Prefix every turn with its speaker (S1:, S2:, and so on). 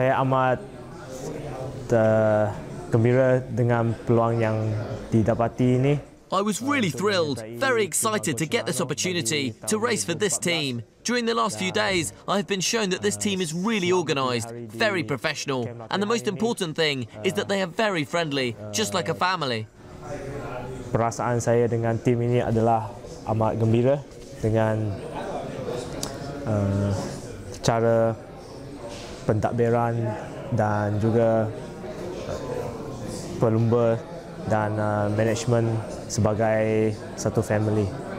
S1: saya amat uh, gembira dengan peluang yang didapati ini.
S2: I was really thrilled, very excited to get this opportunity to race for this team. During the last few days, I have been shown that this team is really organised, very professional, and the most important thing is that they are very friendly, just like a family.
S1: Perasaan saya dengan tim ini adalah amat gembira dengan uh, cara pentadbiran dan juga uh, pelumba dan uh, management sebagai satu family.